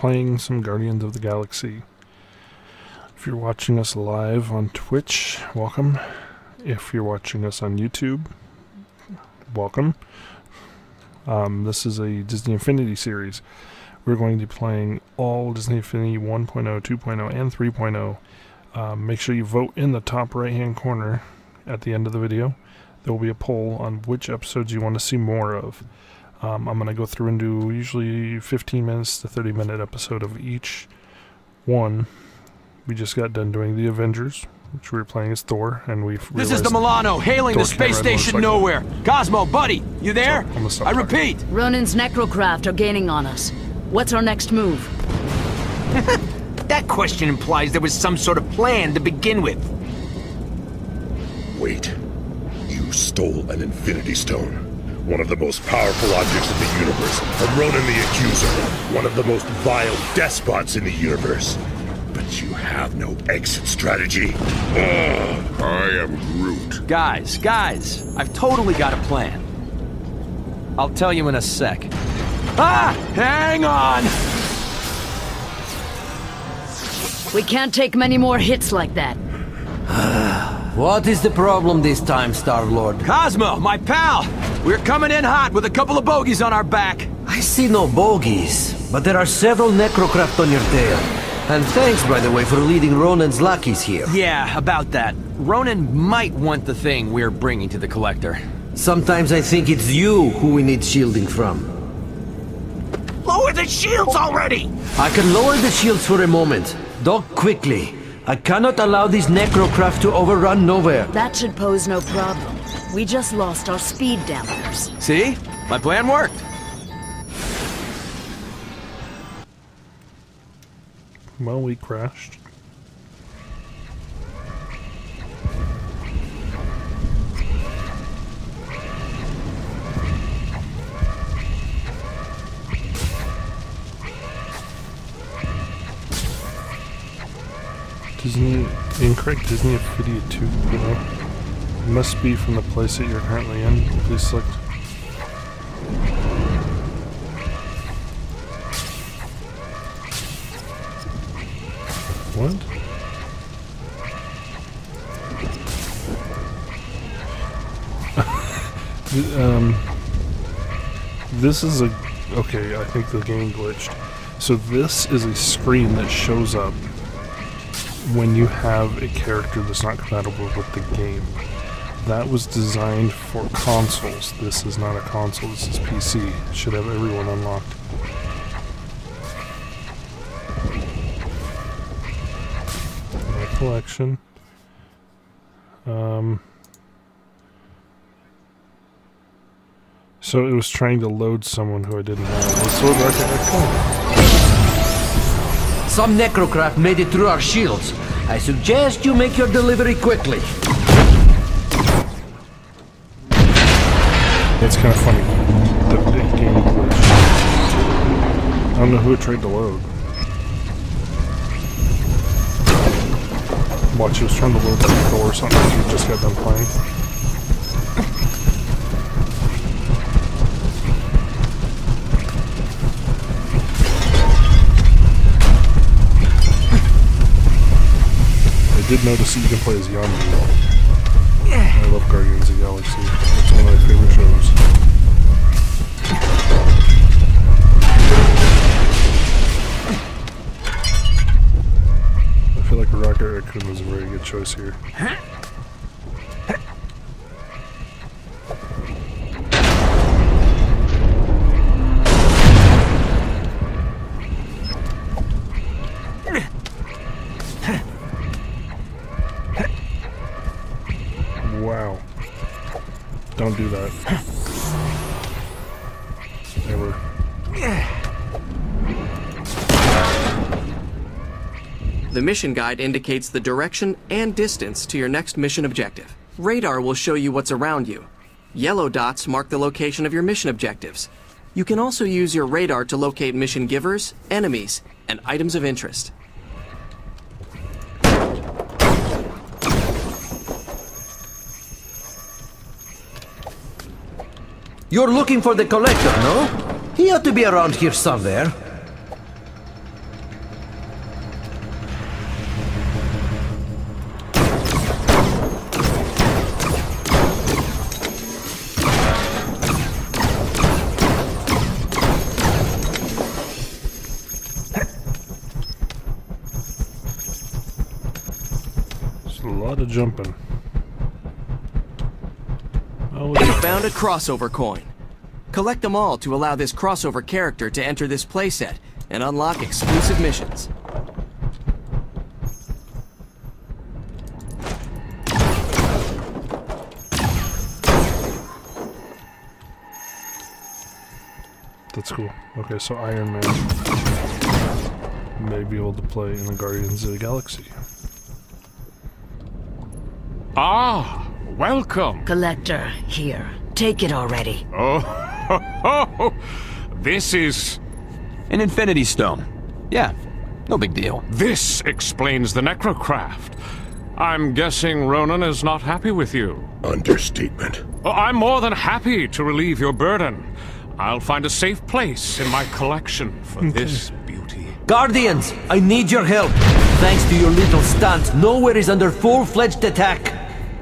playing some Guardians of the Galaxy. If you're watching us live on Twitch, welcome. If you're watching us on YouTube, welcome. Um, this is a Disney Infinity series. We're going to be playing all Disney Infinity 1.0, 2.0, and 3.0. Um, make sure you vote in the top right hand corner at the end of the video. There will be a poll on which episodes you want to see more of. Um, I'm going to go through and do usually 15 minutes to 30 minute episode of each one. We just got done doing the Avengers, which we were playing as Thor, and we've This is the Milano, hailing Thor the space station Knowhere. Cosmo, buddy, you there? So, I'm I talking. repeat, Ronan's necrocraft are gaining on us. What's our next move? that question implies there was some sort of plan to begin with. Wait. You stole an Infinity Stone. One of the most powerful objects in the universe. A Ronan the Accuser. One of the most vile despots in the universe. But you have no exit strategy. Ugh. I am Groot. Guys, guys, I've totally got a plan. I'll tell you in a sec. Ah! Hang on! We can't take many more hits like that. What is the problem this time, Star-Lord? Cosmo, my pal! We're coming in hot with a couple of bogeys on our back. I see no bogies, but there are several necrocraft on your tail. And thanks, by the way, for leading Ronan's lackeys here. Yeah, about that. Ronan might want the thing we're bringing to the Collector. Sometimes I think it's you who we need shielding from. Lower the shields already! I can lower the shields for a moment. Dock quickly. I cannot allow these necrocraft to overrun Knowhere. That should pose no problem. We just lost our speed dampers. See? My plan worked. Well, we crashed. Disney, incorrect Disney Infinity 2, you know. Must be from the place that you're currently in. Please select. What? Um, this is a okay. I think the game glitched. So this is a screen that shows up when you have a character that's not compatible with the game. That was designed for consoles. This is not a console. This is PC. It should have everyone unlocked. My collection. Um. So it was trying to load someone who I didn't have. Some necrocraft made it through our shields. I suggest you make your delivery quickly. It's kind of funny. The big game. I don't know who tried to load. Watch, he was trying to load the door or something. He just got done playing. I did notice that you can play as Yondu. I love Guardians of the Galaxy. It's one of my favorite shows. I feel like Rocket Raccoon was a very good choice here. Wow. That. Ever. The mission guide indicates the direction and distance to your next mission objective. Radar will show you what's around you. Yellow dots mark the location of your mission objectives. You can also use your radar to locate mission givers, enemies, and items of interest. You're looking for the Collector, no? He ought to be around here somewhere. It's a lot of jumping. Found a crossover coin. Collect them all to allow this crossover character to enter this playset and unlock exclusive missions. That's cool. Okay, so Iron Man may be able to play in the Guardians of the Galaxy. Ah, welcome. Collector, here. Take it already. Oh, this is. An Infinity Stone. Yeah, no big deal. This explains the necrocraft. I'm guessing Ronan is not happy with you. Understatement. Oh, I'm more than happy to relieve your burden. I'll find a safe place in my collection for this beauty. Guardians, I need your help. Thanks to your little stunt, Knowhere is under full-fledged attack.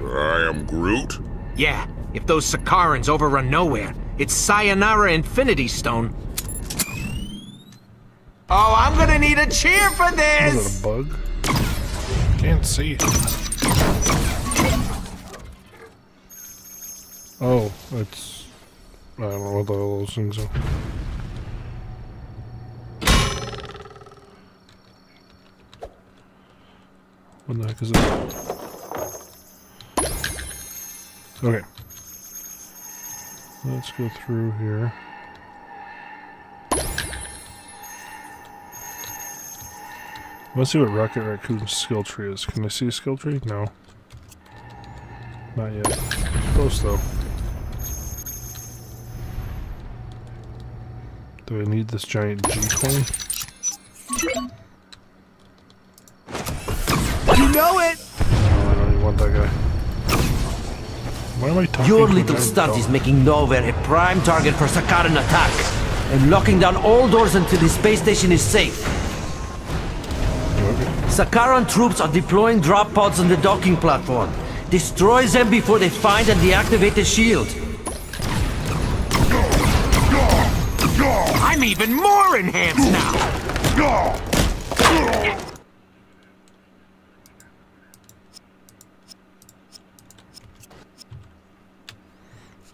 I am Groot. Yeah, if those Sakarans overrun Knowhere, it's Sayonara Infinity Stone. Oh, I'm gonna need a cheer for Is this! that a bug? Can't see. Oh, it's. I don't know what the hell those things are. What the heck is it? Okay. Let's go through here. Let's see what Rocket Raccoon's skill tree is. Can I see a skill tree? No. Not yet. Close though. Do I need this giant G coin? You know it! No, I don't even want that guy. Why am I talking Your little giant stunt is making Knowhere a prime target for Sakaran attack. And locking down all doors until the space station is safe. Okay. Sakaran troops are deploying drop pods on the docking platform. Destroy them before they find and deactivate the shield. I'm even more enhanced now!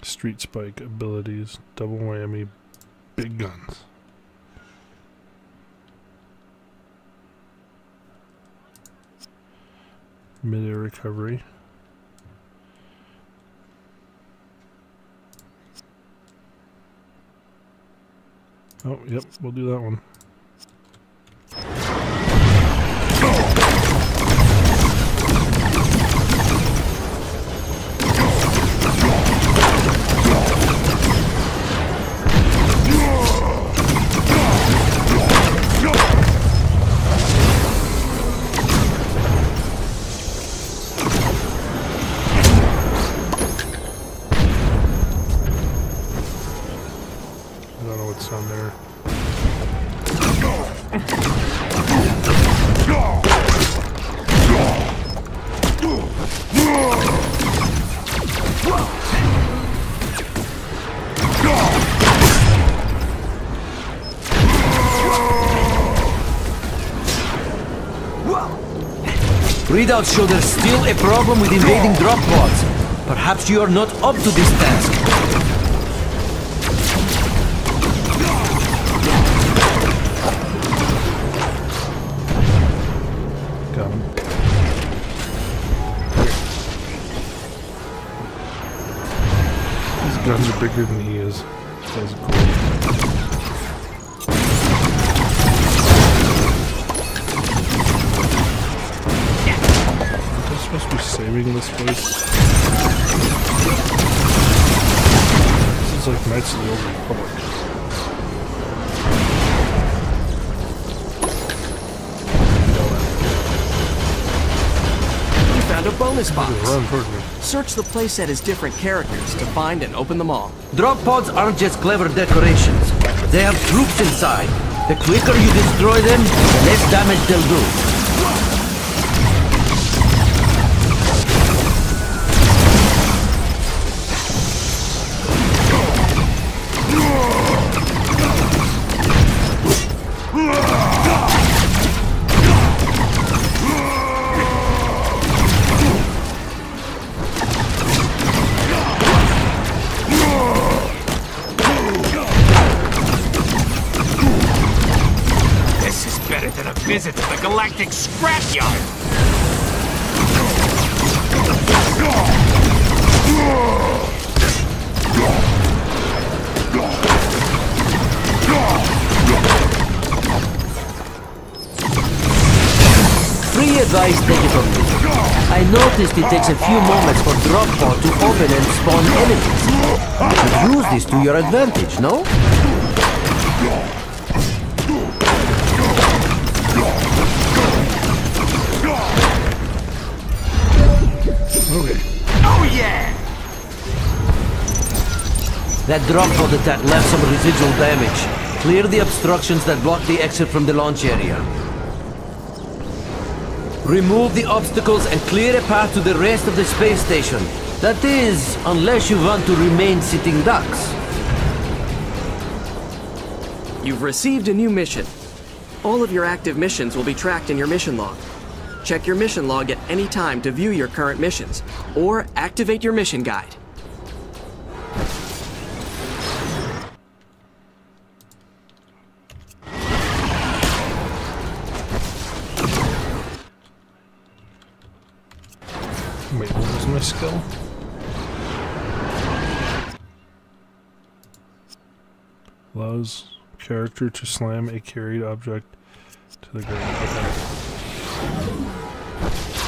Street Spike abilities, double whammy, big guns. Mid-air recovery. Oh, yep, we'll do that one. Readouts show there's still a problem with invading drop pods. Perhaps you are not up to this task. Guns are bigger than he is. That's cool. Supposed to be saving this place? This is like Knights of the Old Republic. You found a bonus box. Run toward me. Search the playset as different characters to find and open them all. Drop pods aren't just clever decorations. They have troops inside. The quicker you destroy them, the less damage they'll do. Free advice taken from me. I noticed it takes a few moments for drop pod to open and spawn enemies. You should use this to your advantage, no? Okay. Oh yeah! That Dropball attack left some residual damage. Clear the obstructions that block the exit from the launch area. Remove the obstacles and clear a path to the rest of the space station. That is, unless you want to remain sitting ducks. You've received a new mission. All of your active missions will be tracked in your mission log. Check your mission log at any time to view your current missions, or activate your mission guide. Wait, what was my skill? Allows character to slam a carried object to the ground. Okay.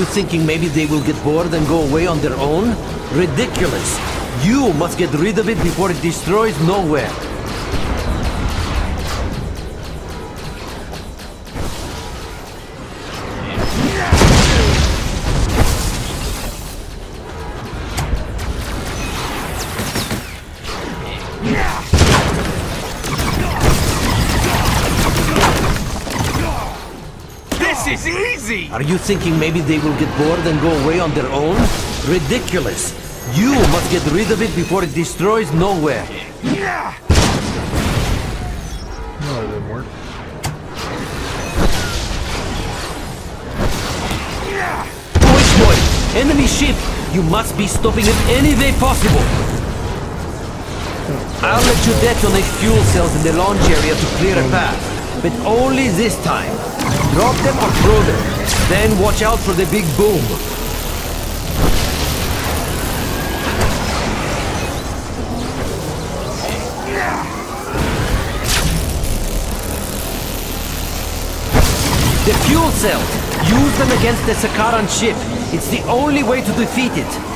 You thinking maybe they will get bored and go away on their own? Ridiculous! You must get rid of it before it destroys Knowhere. Is easy! Are you thinking maybe they will get bored and go away on their own? Ridiculous! You must get rid of it before it destroys Knowhere. No, that didn't work. Push boy! Enemy ship! You must be stopping it any way possible! I'll let you detonate fuel cells in the launch area to clear a path. But only this time. Drop them or throw them. Then watch out for the big boom. The fuel cells! Use them against the Sakaran ship. It's the only way to defeat it.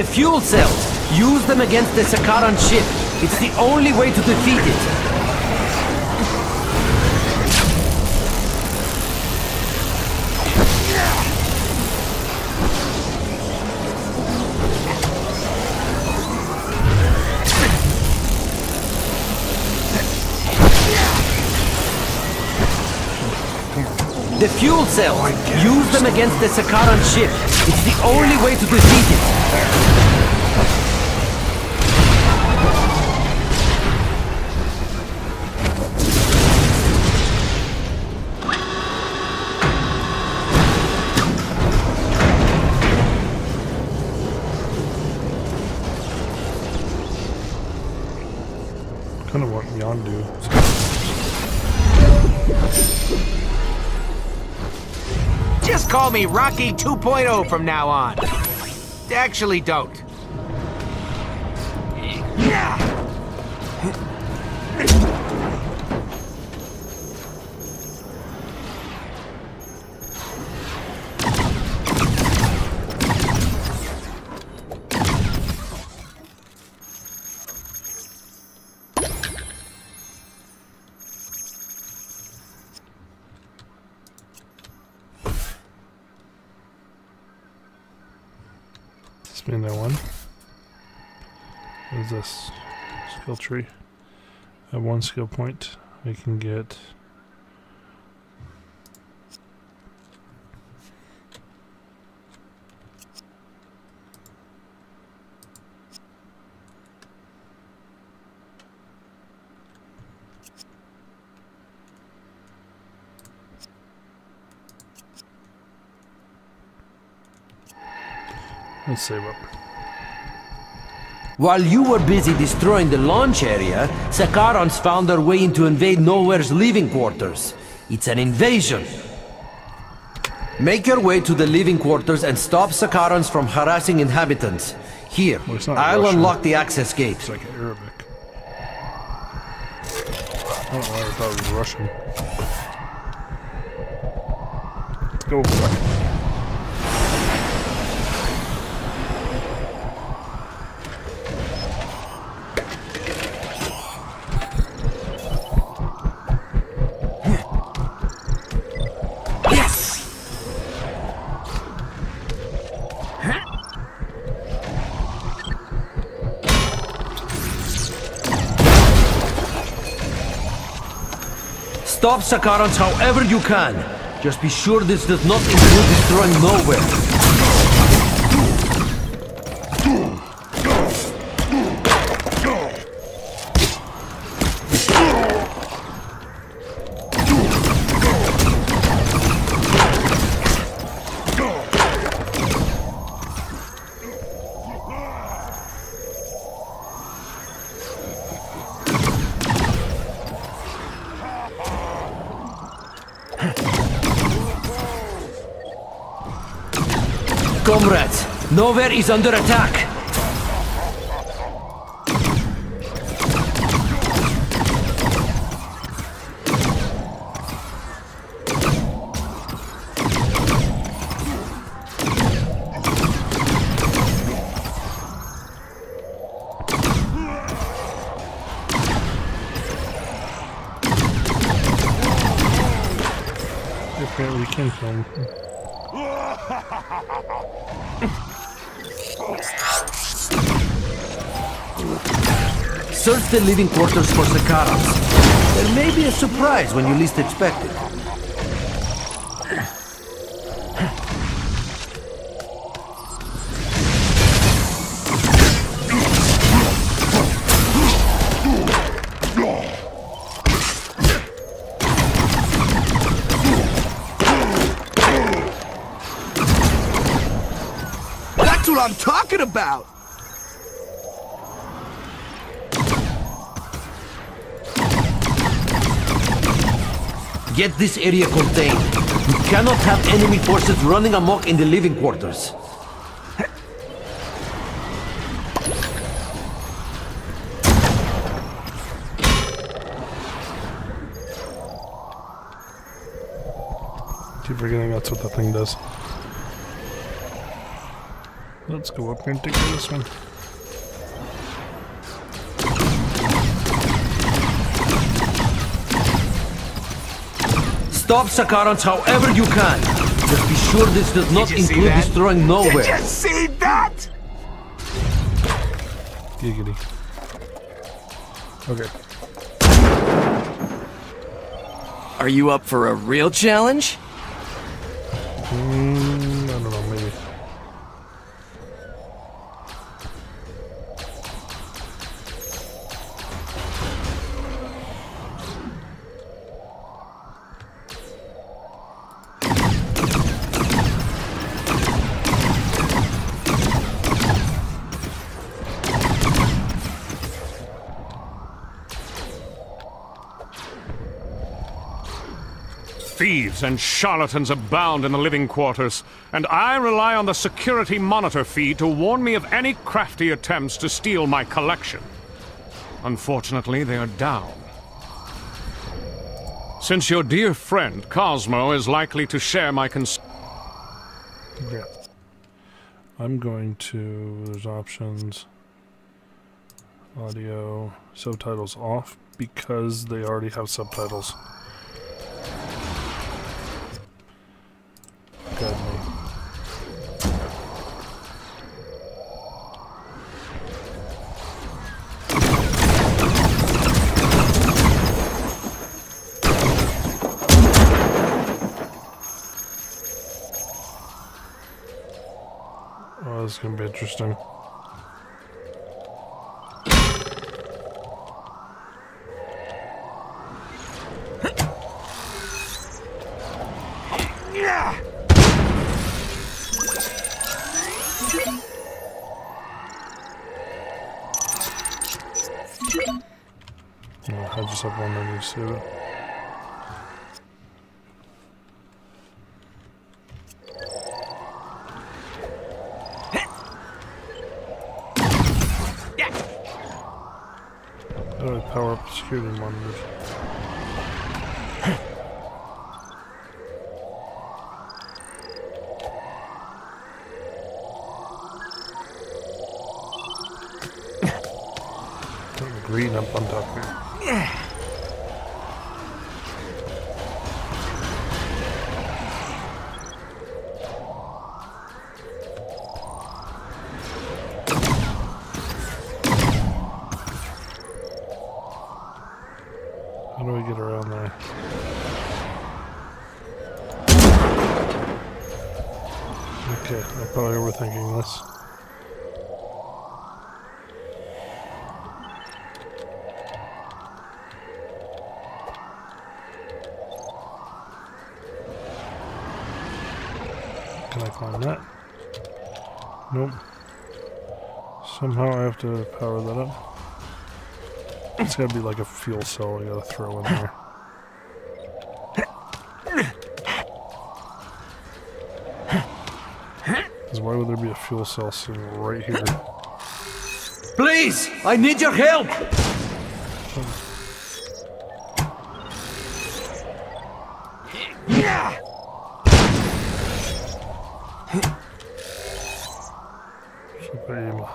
The fuel cells! Use them against the Sakaran ship. It's the only way to defeat it. The fuel cells! Use them against the Sakaran ship. It's the only way to defeat it. Kind of what Yondu. Call me Rocky 2.0 from now on. Actually, don't. Skill tree. At one skill point, we can get. Let's save up. While you were busy destroying the launch area, Sakarans found their way in to invade Knowhere's living quarters. It's an invasion. Make your way to the living quarters and stop Sakarans from harassing inhabitants. Here, Well, I'll Russian. unlock the access gate. It's like Arabic. I don't know why I thought it was Russian. Let's go. Stop Sakarans however you can. Just be sure this does not include destroying Knowhere. Is under attack. Search the living quarters for Sakarans. There may be a surprise when you least expect it. Get this area contained. You cannot have enemy forces running amok in the living quarters. Keep forgetting that's what the thing does. Let's go up and take this one. Stop Sakarans however you can. Just be sure this does not include destroying Knowhere. Did you see that? Giggity. Okay. Are you up for a real challenge? Mm, Thieves and charlatans abound in the living quarters, and I rely on the security monitor feed to warn me of any crafty attempts to steal my collection. Unfortunately, they are down. Since your dear friend Cosmo is likely to share my concern. Yeah. I'm going to. There's options. Audio. Subtitles off because they already have subtitles good. Oh, this is gonna be interesting. Do I power up security monitors? Green up on top here. To power that up. It's gotta be like a fuel cell I gotta throw in there. Because why would there be a fuel cell sitting right here? Please, I need your help.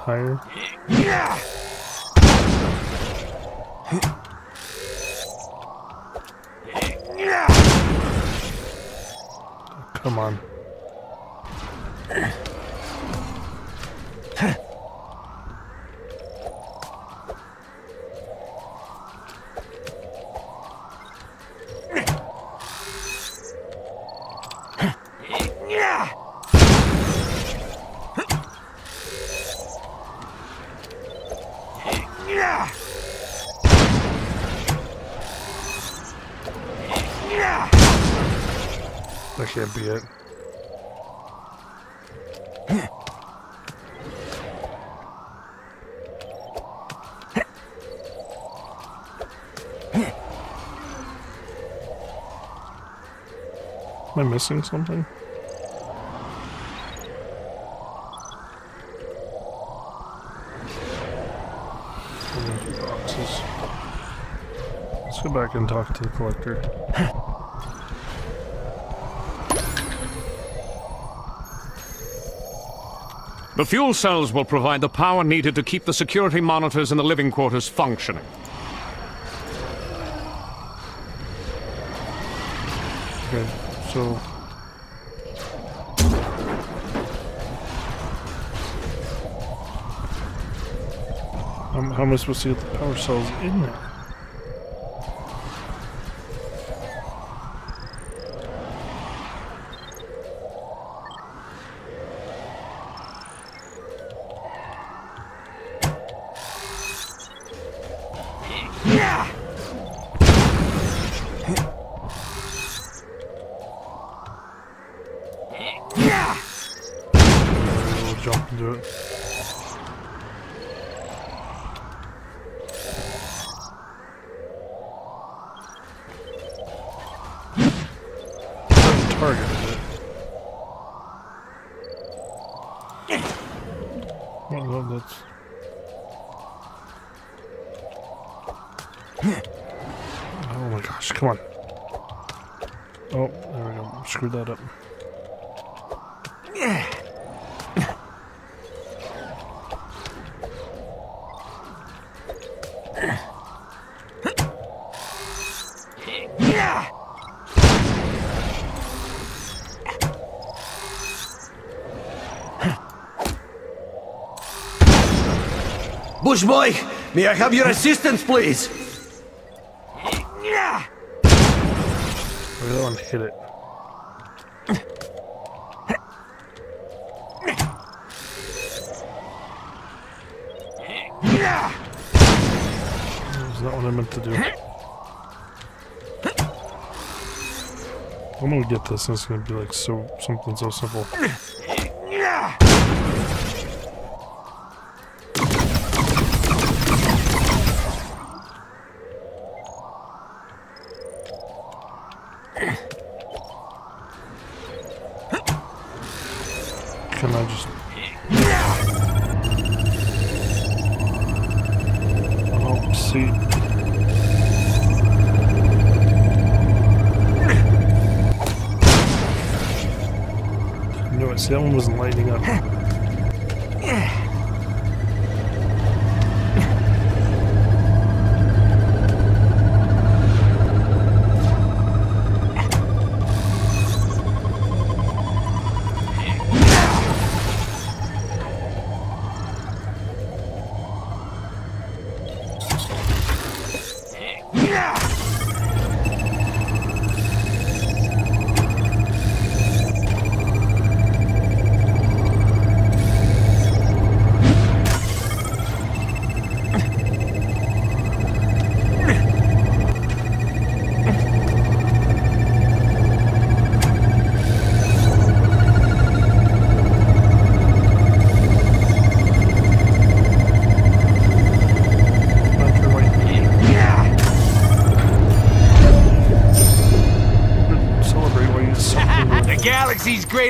Higher? Come on. Am I missing something? Boxes. Let's go back and talk to the collector. The fuel cells will provide the power needed to keep the security monitors in the living quarters functioning. Okay, so how am I supposed to get the power cells in there? Bush boy, may I have your assistance, please? Yeah. that one hit it. That what I meant to do? I'm gonna get this, and it's gonna be like so something so simple. That one wasn't lighting up.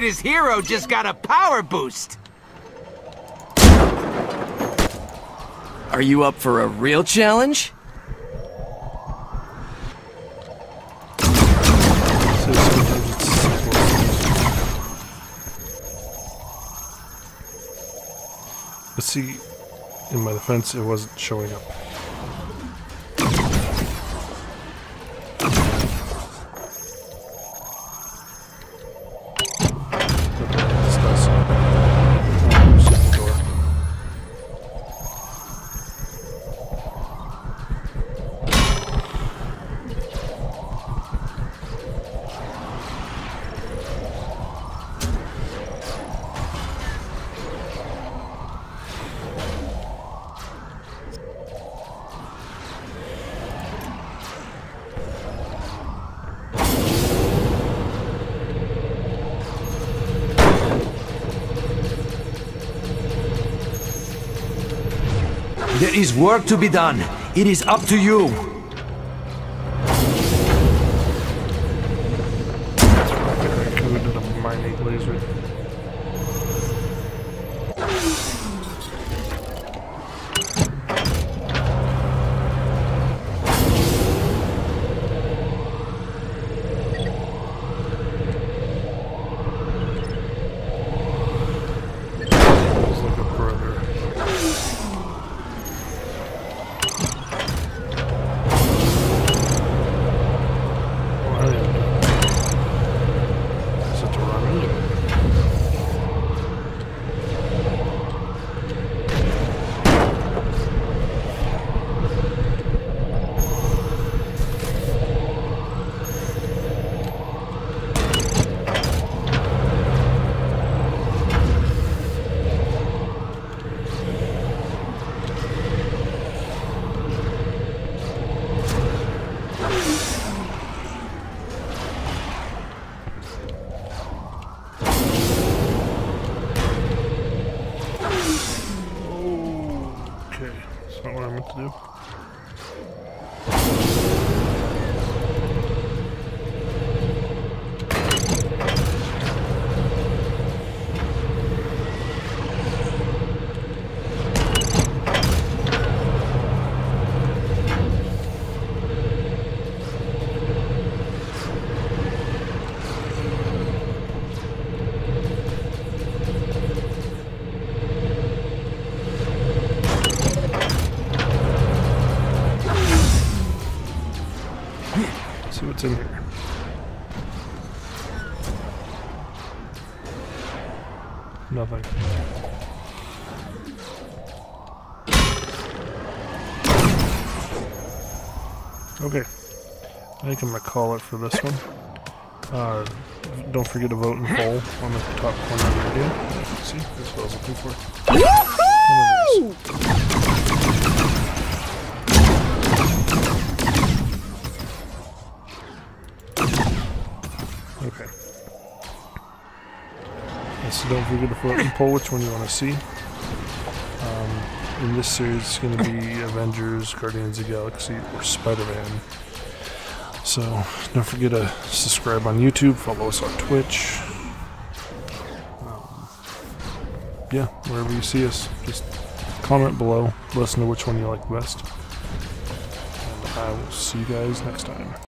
Galaxy's greatest hero just got a power boost. Are you up for a real challenge? So sometimes it's simple. But see, in my defense, it wasn't showing up. There is work to be done. It is up to you. Nothing. Okay. I think I'm gonna call it for this one. Uh, don't forget to vote in poll on the top corner of the video. See, that's what I was looking for. One forget to vote and poll which one you want to see. Um, in this series, it's going to be Avengers, Guardians of the Galaxy, or Spider-Man. So don't forget to subscribe on YouTube, follow us on Twitch. Um, yeah, wherever you see us, just comment below. Let us know which one you like best. And I will see you guys next time.